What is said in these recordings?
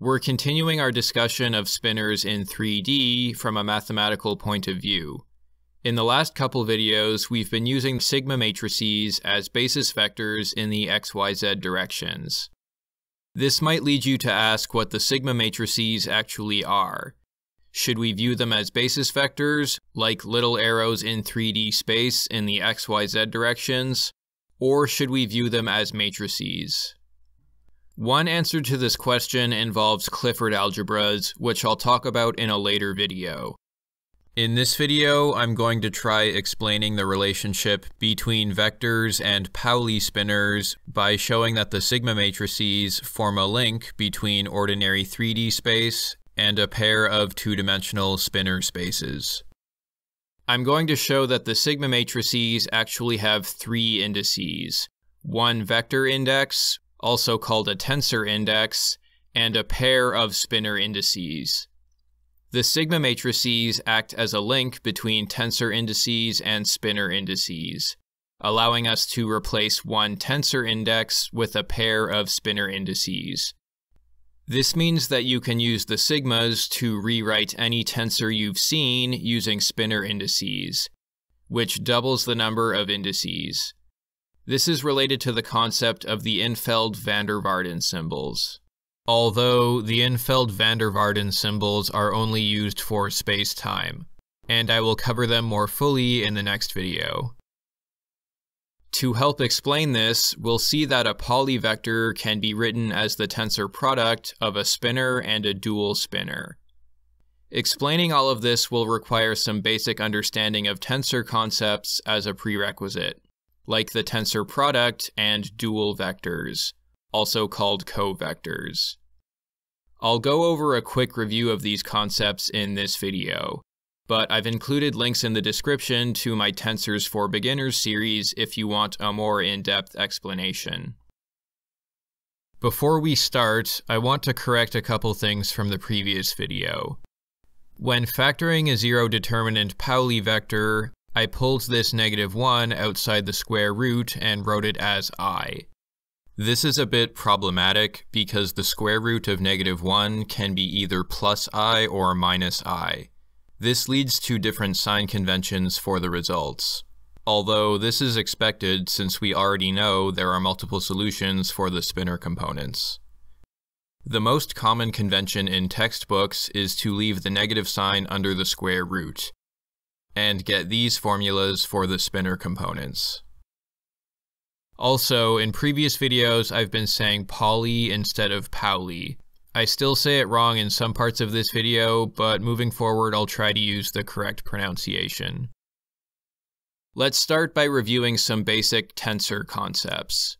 We're continuing our discussion of spinors in 3D from a mathematical point of view. In the last couple videos, we've been using sigma matrices as basis vectors in the xyz directions. This might lead you to ask what the sigma matrices actually are. Should we view them as basis vectors, like little arrows in 3D space in the xyz directions, or should we view them as matrices? One answer to this question involves Clifford algebras, which I'll talk about in a later video. In this video, I'm going to try explaining the relationship between vectors and Pauli spinors by showing that the sigma matrices form a link between ordinary 3D space and a pair of two-dimensional spinor spaces. I'm going to show that the sigma matrices actually have three indices, one vector index, also called a tensor index, and a pair of spinor indices. The sigma matrices act as a link between tensor indices and spinor indices, allowing us to replace one tensor index with a pair of spinor indices. This means that you can use the sigmas to rewrite any tensor you've seen using spinor indices, which doubles the number of indices. This is related to the concept of the Infeld-van der Waerden symbols. Although the Infeld-van der Waerden symbols are only used for space-time, and I will cover them more fully in the next video. To help explain this, we'll see that a Pauli vector can be written as the tensor product of a spinor and a dual spinor. Explaining all of this will require some basic understanding of tensor concepts as a prerequisite like the tensor product and dual vectors, also called covectors. I'll go over a quick review of these concepts in this video, but I've included links in the description to my Tensors for Beginners series if you want a more in-depth explanation. Before we start, I want to correct a couple things from the previous video. When factoring a zero determinant Pauli vector, I pulled this negative 1 outside the square root and wrote it as i. This is a bit problematic because the square root of negative 1 can be either plus i or minus i. This leads to different sign conventions for the results. Although this is expected since we already know there are multiple solutions for the spinor components. The most common convention in textbooks is to leave the negative sign under the square root, and get these formulas for the spinor components. Also, in previous videos, I've been saying Pauli instead of Pauli. I still say it wrong in some parts of this video, but moving forward, I'll try to use the correct pronunciation. Let's start by reviewing some basic tensor concepts.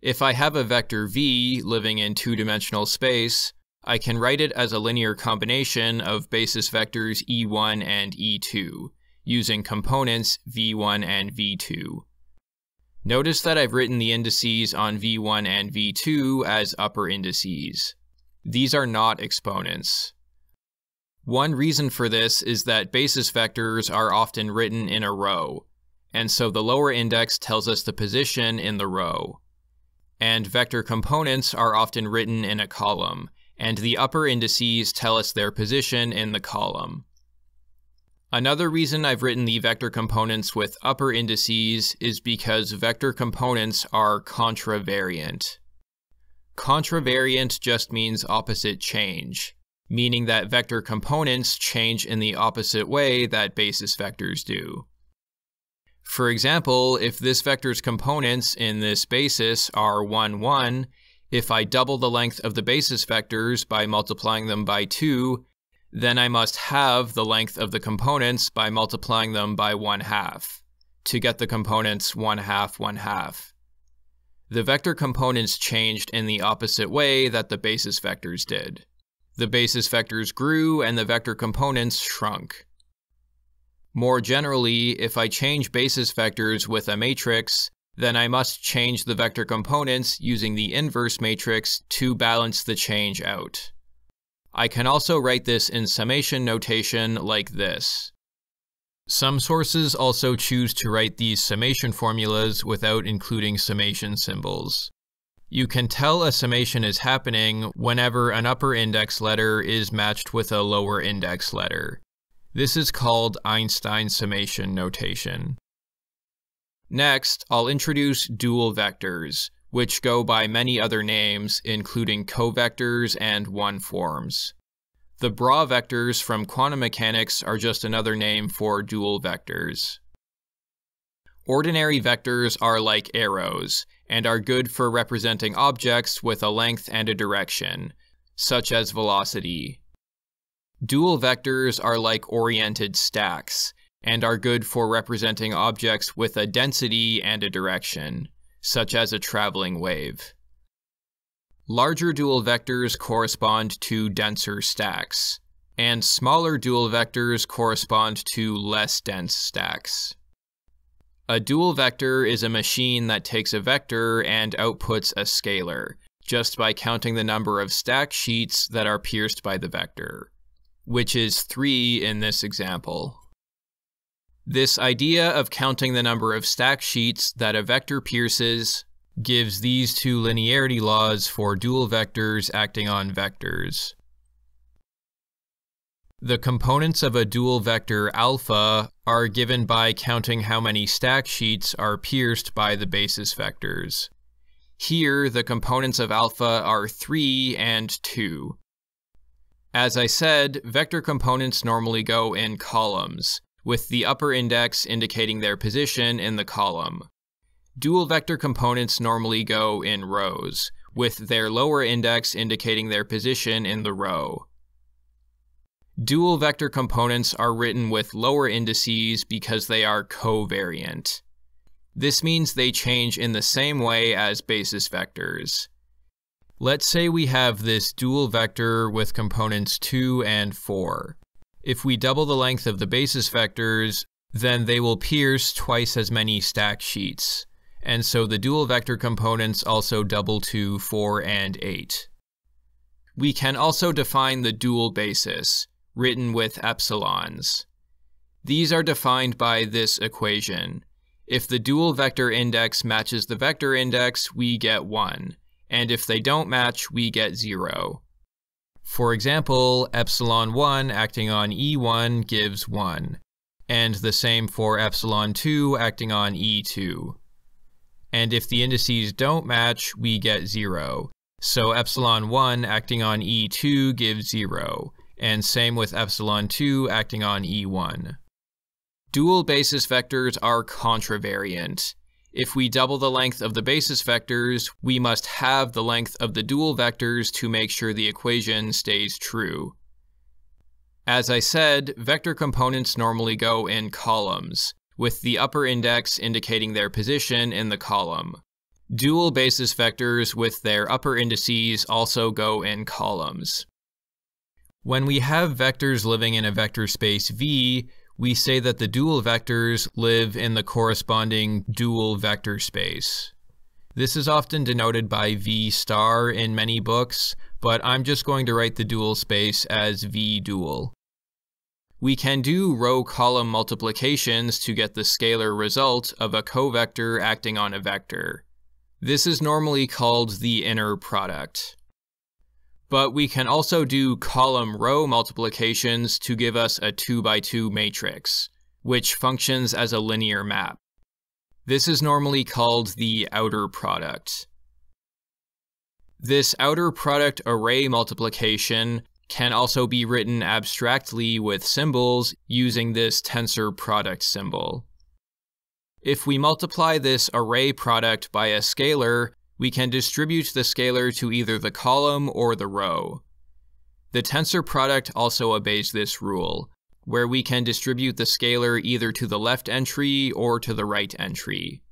If I have a vector v living in two-dimensional space, I can write it as a linear combination of basis vectors e1 and e2, using components v1 and v2. Notice that I've written the indices on v1 and v2 as upper indices. These are not exponents. One reason for this is that basis vectors are often written in a row, and so the lower index tells us the position in the row. And vector components are often written in a column, and the upper indices tell us their position in the column. Another reason I've written the vector components with upper indices is because vector components are contravariant. Contravariant just means opposite change, meaning that vector components change in the opposite way that basis vectors do. For example, if this vector's components in this basis are 1, 1, if I double the length of the basis vectors by multiplying them by 2, then I must have the length of the components by multiplying them by 1 half to get the components 1 half 1 half. The vector components changed in the opposite way that the basis vectors did. The basis vectors grew and the vector components shrunk. More generally, if I change basis vectors with a matrix, then I must change the vector components using the inverse matrix to balance the change out. I can also write this in summation notation like this. Some sources also choose to write these summation formulas without including summation symbols. You can tell a summation is happening whenever an upper index letter is matched with a lower index letter. This is called Einstein summation notation. Next, I'll introduce dual vectors, which go by many other names, including covectors and one forms. The bra vectors from quantum mechanics are just another name for dual vectors. Ordinary vectors are like arrows, and are good for representing objects with a length and a direction, such as velocity. Dual vectors are like oriented stacks, and are good for representing objects with a density and a direction, such as a traveling wave. Larger dual vectors correspond to denser stacks, and smaller dual vectors correspond to less dense stacks. A dual vector is a machine that takes a vector and outputs a scalar, just by counting the number of stack sheets that are pierced by the vector, which is 3 in this example. This idea of counting the number of stack sheets that a vector pierces gives these two linearity laws for dual vectors acting on vectors. The components of a dual vector alpha are given by counting how many stack sheets are pierced by the basis vectors. Here, the components of alpha are 3 and 2. As I said, vector components normally go in columns, with the upper index indicating their position in the column. Dual vector components normally go in rows, with their lower index indicating their position in the row. Dual vector components are written with lower indices because they are covariant. This means they change in the same way as basis vectors. Let's say we have this dual vector with components 2 and 4. If we double the length of the basis vectors, then they will pierce twice as many stack sheets. And so the dual vector components also double to 4 and 8. We can also define the dual basis, written with epsilons. These are defined by this equation. If the dual vector index matches the vector index, we get 1, and if they don't match, we get 0. For example, epsilon 1 acting on E1 gives 1, and the same for epsilon 2 acting on E2. And if the indices don't match, we get 0. So epsilon 1 acting on E2 gives 0, and same with epsilon 2 acting on E1. Dual basis vectors are contravariant, if we double the length of the basis vectors, we must have the length of the dual vectors to make sure the equation stays true. As I said, vector components normally go in columns, with the upper index indicating their position in the column. Dual basis vectors with their upper indices also go in columns. When we have vectors living in a vector space V, we say that the dual vectors live in the corresponding dual vector space. This is often denoted by V star in many books, but I'm just going to write the dual space as V dual. We can do row-column multiplications to get the scalar result of a covector acting on a vector. This is normally called the inner product. But we can also do column row multiplications to give us a 2 by 2 matrix, which functions as a linear map. This is normally called the outer product. This outer product array multiplication can also be written abstractly with symbols using this tensor product symbol. If we multiply this array product by a scalar, we can distribute the scalar to either the column or the row. The tensor product also obeys this rule, where we can distribute the scalar either to the left entry or to the right entry.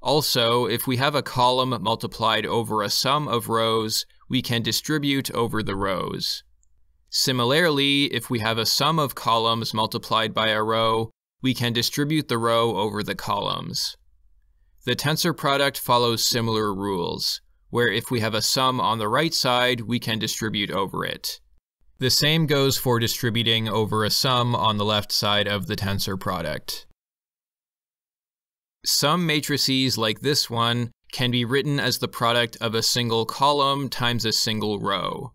Also, if we have a column multiplied over a sum of rows, we can distribute over the rows. Similarly, if we have a sum of columns multiplied by a row, we can distribute the row over the columns. The tensor product follows similar rules, where if we have a sum on the right side, we can distribute over it. The same goes for distributing over a sum on the left side of the tensor product. Some matrices like this one can be written as the product of a single column times a single row.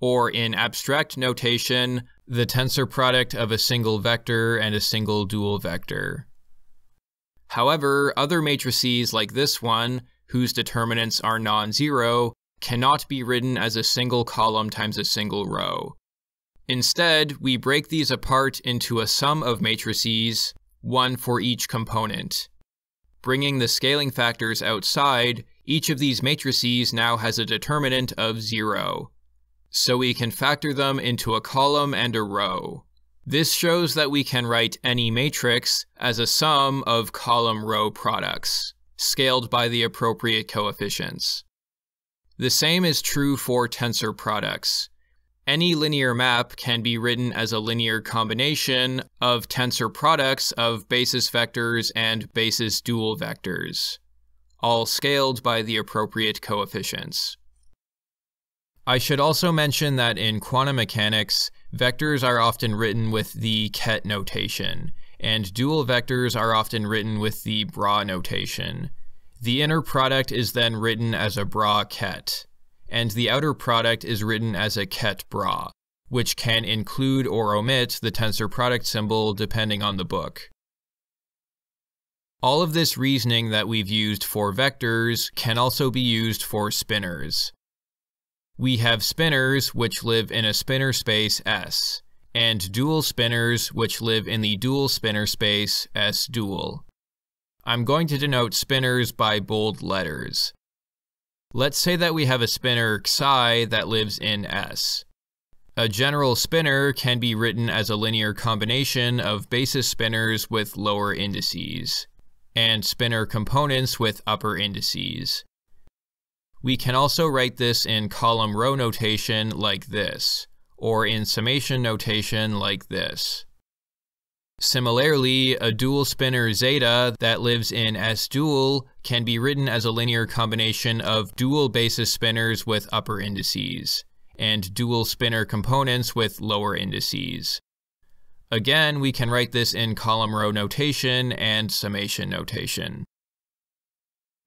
Or in abstract notation, the tensor product of a single vector and a single dual vector. However, other matrices like this one, whose determinants are non-zero, cannot be written as a single column times a single row. Instead, we break these apart into a sum of matrices, one for each component. Bringing the scaling factors outside, each of these matrices now has a determinant of zero. So we can factor them into a column and a row. This shows that we can write any matrix as a sum of column-row products, scaled by the appropriate coefficients. The same is true for tensor products. Any linear map can be written as a linear combination of tensor products of basis vectors and basis dual vectors, all scaled by the appropriate coefficients. I should also mention that in quantum mechanics, vectors are often written with the ket notation, and dual vectors are often written with the bra notation. The inner product is then written as a bra ket and the outer product is written as a ket bra, which can include or omit the tensor product symbol depending on the book. All of this reasoning that we've used for vectors can also be used for spinors. We have spinors which live in a spinor space S, and dual spinors which live in the dual spinor space S dual. I'm going to denote spinors by bold letters. Let's say that we have a spinor Xi that lives in S. A general spinor can be written as a linear combination of basis spinors with lower indices, and spinor components with upper indices. We can also write this in column row notation like this, or in summation notation like this. Similarly, a dual spinor zeta that lives in S dual can be written as a linear combination of dual basis spinors with upper indices, and dual spinor components with lower indices. Again, we can write this in column row notation and summation notation.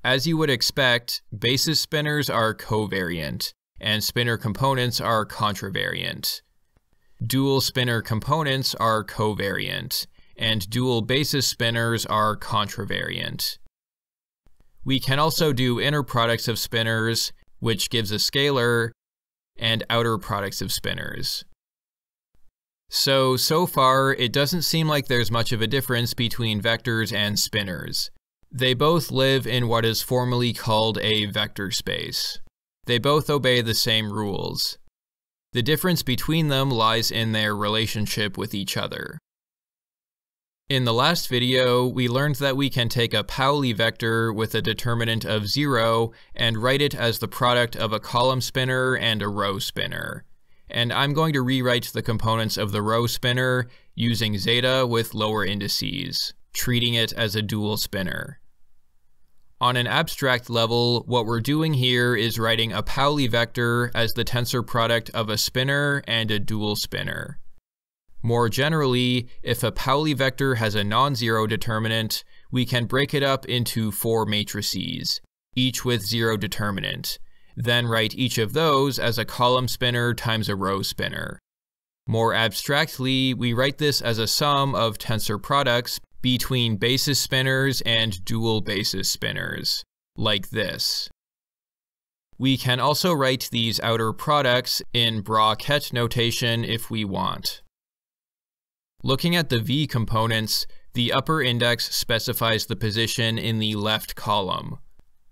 As you would expect, basis spinors are covariant, and spinor components are contravariant. Dual spinor components are covariant, and dual basis spinors are contravariant. We can also do inner products of spinors, which gives a scalar, and outer products of spinors. So, so far, it doesn't seem like there's much of a difference between vectors and spinors. They both live in what is formally called a vector space. They both obey the same rules. The difference between them lies in their relationship with each other. In the last video, we learned that we can take a Pauli vector with a determinant of 0 and write it as the product of a column spinor and a row spinor. And I'm going to rewrite the components of the row spinor using zeta with lower indices, treating it as a dual spinor. On an abstract level, what we're doing here is writing a Pauli vector as the tensor product of a spinor and a dual spinor. More generally, if a Pauli vector has a non-zero determinant, we can break it up into four matrices, each with zero determinant, then write each of those as a column spinor times a row spinor. More abstractly, we write this as a sum of tensor products between basis spinors and dual basis spinors, like this. We can also write these outer products in bra-ket notation if we want. Looking at the V components, the upper index specifies the position in the left column,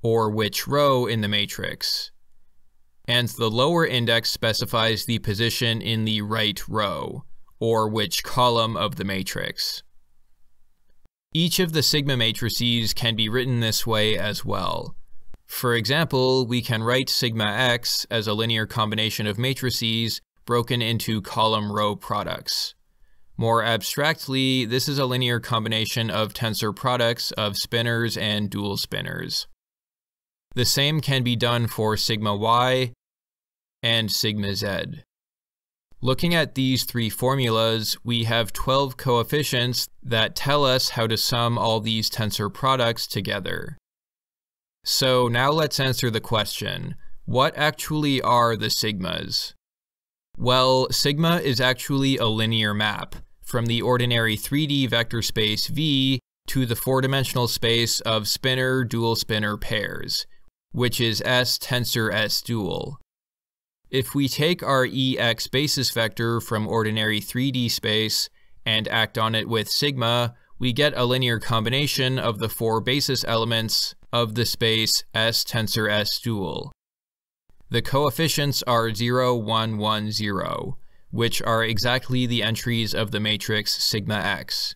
or which row in the matrix. And the lower index specifies the position in the right row, or which column of the matrix. Each of the sigma matrices can be written this way as well. For example, we can write sigma x as a linear combination of matrices broken into column-row products. More abstractly, this is a linear combination of tensor products of spinors and dual spinors. The same can be done for sigma y and sigma z. Looking at these three formulas, we have 12 coefficients that tell us how to sum all these tensor products together. So now let's answer the question, what actually are the sigmas? Well, sigma is actually a linear map from the ordinary 3D vector space V to the four-dimensional space of spinor dual spinor pairs, which is S tensor S dual. If we take our EX basis vector from ordinary 3D space and act on it with sigma, we get a linear combination of the four basis elements of the space S tensor S dual. The coefficients are 0, 1, 1, 0, which are exactly the entries of the matrix sigma x.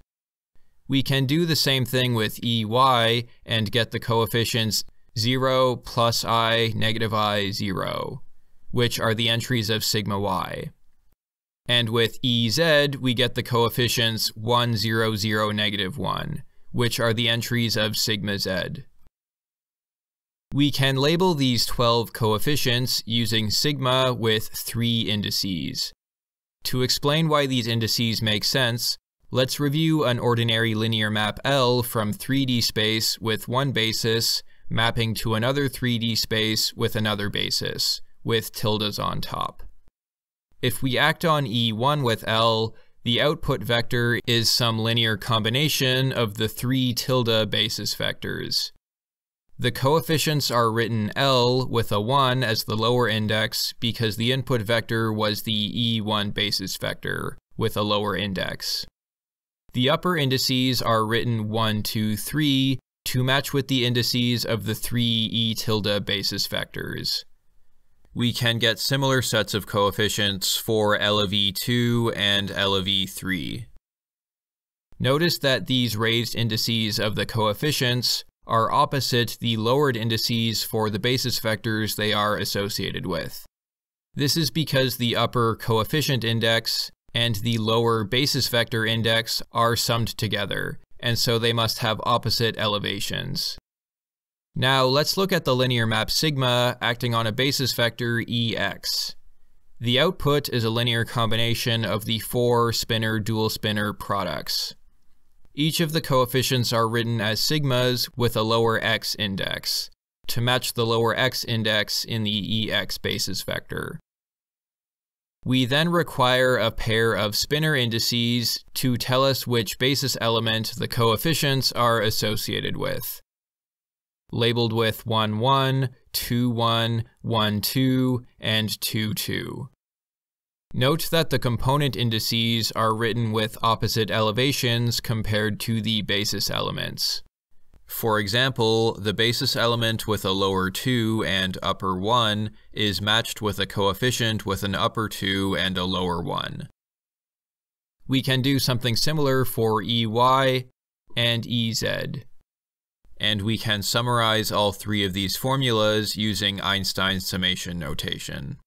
We can do the same thing with EY and get the coefficients 0, plus i, negative i, 0, which are the entries of sigma y. And with EZ, we get the coefficients 1, 0, 0, negative 1, which are the entries of sigma z. We can label these 12 coefficients using sigma with three indices. To explain why these indices make sense, let's review an ordinary linear map L from 3D space with one basis mapping to another 3D space with another basis, with tildes on top. If we act on E1 with L, the output vector is some linear combination of the three tilde basis vectors. The coefficients are written L with a 1 as the lower index because the input vector was the E1 basis vector with a lower index. The upper indices are written 1, 2, 3 to match with the indices of the three E tilde basis vectors. We can get similar sets of coefficients for L of E2 and L of E3. Notice that these raised indices of the coefficients are opposite the lowered indices for the basis vectors they are associated with. This is because the upper coefficient index and the lower basis vector index are summed together, and so they must have opposite elevations. Now let's look at the linear map sigma acting on a basis vector Ex. The output is a linear combination of the four spinor dual spinor products. Each of the coefficients are written as sigmas with a lower x index, to match the lower x index in the Ex basis vector. We then require a pair of spinor indices to tell us which basis element the coefficients are associated with. Labeled with 1, 1, 2, 1, 1, 2, and 2, 2. Note that the component indices are written with opposite elevations compared to the basis elements. For example, the basis element with a lower 2 and upper 1 is matched with a coefficient with an upper 2 and a lower 1. We can do something similar for EY and EZ. And we can summarize all three of these formulas using Einstein's summation notation.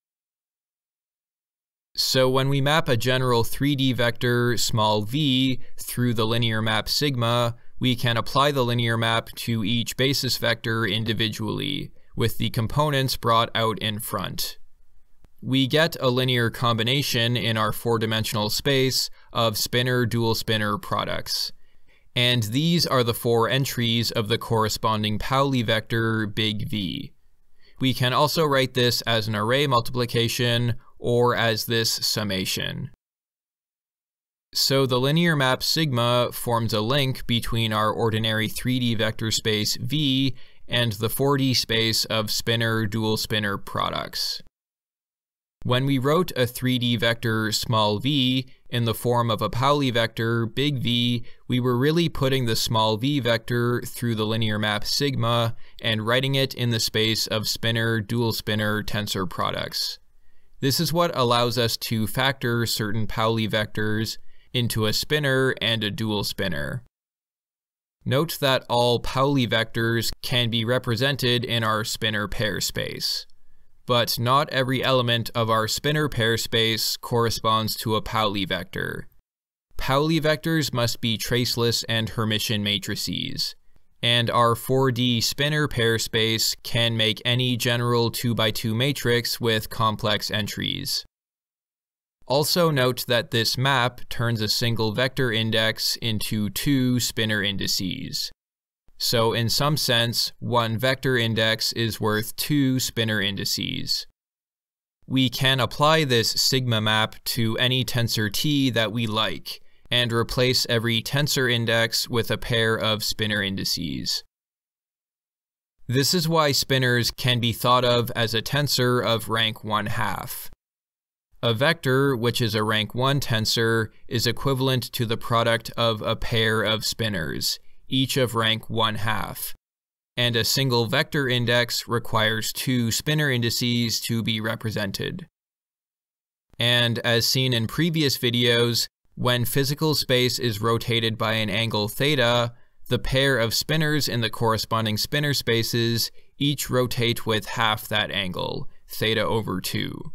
So when we map a general 3D vector small v through the linear map sigma, we can apply the linear map to each basis vector individually, with the components brought out in front. We get a linear combination in our four-dimensional space of spinor dual spinor products. And these are the four entries of the corresponding Pauli vector big V. We can also write this as an array multiplication or as this summation. So the linear map sigma forms a link between our ordinary 3D vector space V and the 4D space of spinor dual spinor products. When we wrote a 3D vector small v in the form of a Pauli vector big V, we were really putting the small v vector through the linear map sigma and writing it in the space of spinor dual spinor tensor products. This is what allows us to factor certain Pauli vectors into a spinor and a dual spinor. Note that all Pauli vectors can be represented in our spinor pair space, but not every element of our spinor pair space corresponds to a Pauli vector. Pauli vectors must be traceless and Hermitian matrices and our 4D spinor pair space can make any general 2x2 matrix with complex entries. Also note that this map turns a single vector index into two spinor indices. So in some sense, one vector index is worth two spinor indices. We can apply this sigma map to any tensor T that we like, and replace every tensor index with a pair of spinor indices. This is why spinors can be thought of as a tensor of rank 1 half. A vector, which is a rank 1 tensor, is equivalent to the product of a pair of spinors, each of rank 1 half, and a single vector index requires two spinor indices to be represented. And as seen in previous videos, when physical space is rotated by an angle theta, the pair of spinors in the corresponding spinor spaces each rotate with half that angle, theta over 2.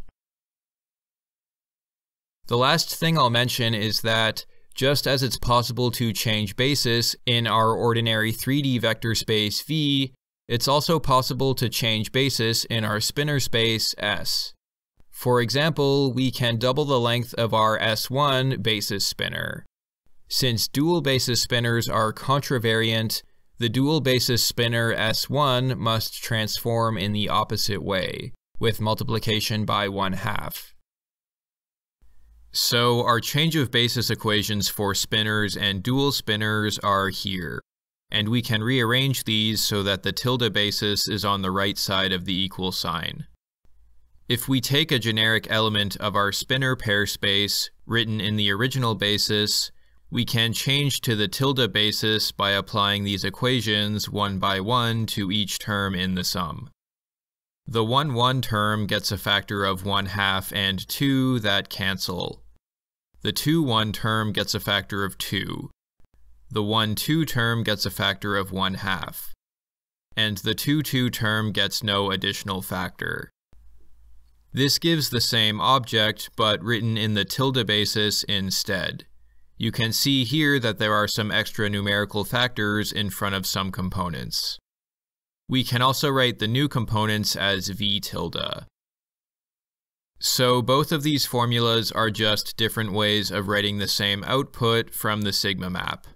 The last thing I'll mention is that just as it's possible to change basis in our ordinary 3D vector space V, it's also possible to change basis in our spinor space S. For example, we can double the length of our S1 basis spinor. Since dual basis spinors are contravariant, the dual basis spinor S1 must transform in the opposite way, with multiplication by 1 half. So our change of basis equations for spinors and dual spinors are here, and we can rearrange these so that the tilde basis is on the right side of the equal sign. If we take a generic element of our spinor pair space, written in the original basis, we can change to the tilde basis by applying these equations one by one to each term in the sum. The 1 1 term gets a factor of 1 half and 2 that cancel. The 2 1 term gets a factor of 2. The 1 2 term gets a factor of 1 half. And the 2 2 term gets no additional factor. This gives the same object, but written in the tilde basis instead. You can see here that there are some extra numerical factors in front of some components. We can also write the new components as v tilde. So both of these formulas are just different ways of writing the same output from the sigma map.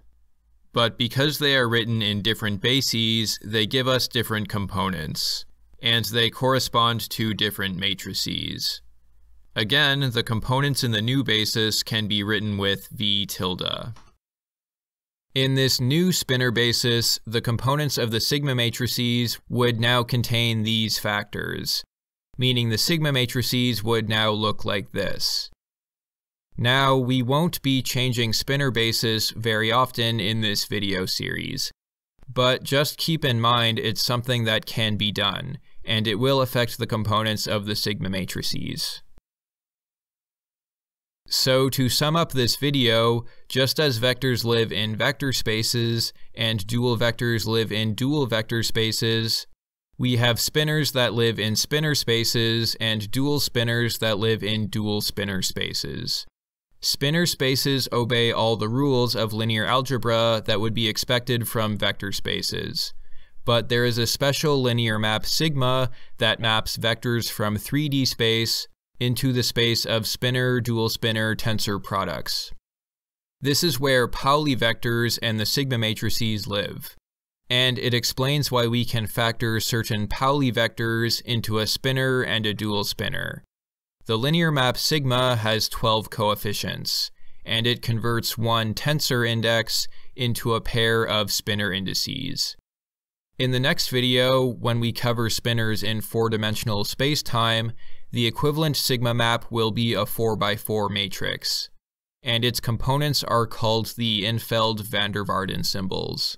But because they are written in different bases, they give us different components, and they correspond to different matrices. Again, the components in the new basis can be written with v tilde. In this new spinor basis, the components of the sigma matrices would now contain these factors, meaning the sigma matrices would now look like this. Now, we won't be changing spinor basis very often in this video series, but just keep in mind it's something that can be done, and it will affect the components of the sigma matrices. So to sum up this video, just as vectors live in vector spaces and dual vectors live in dual vector spaces, we have spinors that live in spinor spaces and dual spinors that live in dual spinor spaces. Spinor spaces obey all the rules of linear algebra that would be expected from vector spaces. But there is a special linear map sigma that maps vectors from 3D space into the space of spinor dual spinor tensor products. This is where Pauli vectors and the sigma matrices live. And it explains why we can factor certain Pauli vectors into a spinor and a dual spinor. The linear map sigma has 12 coefficients, and it converts one tensor index into a pair of spinor indices. In the next video, when we cover spinors in four-dimensional spacetime, the equivalent sigma map will be a 4x4 matrix, and its components are called the Infeld van der Waerden symbols.